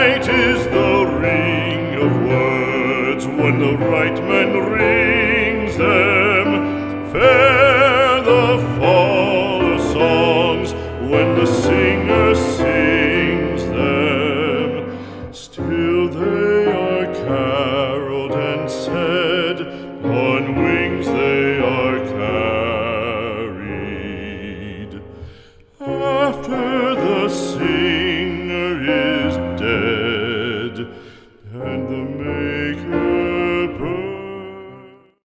Sweet is the ring of words when the right man rings them. Fair the fall of songs when the singer sings them. Still they are caroled and said, on wings they are carried. After the singing and the man.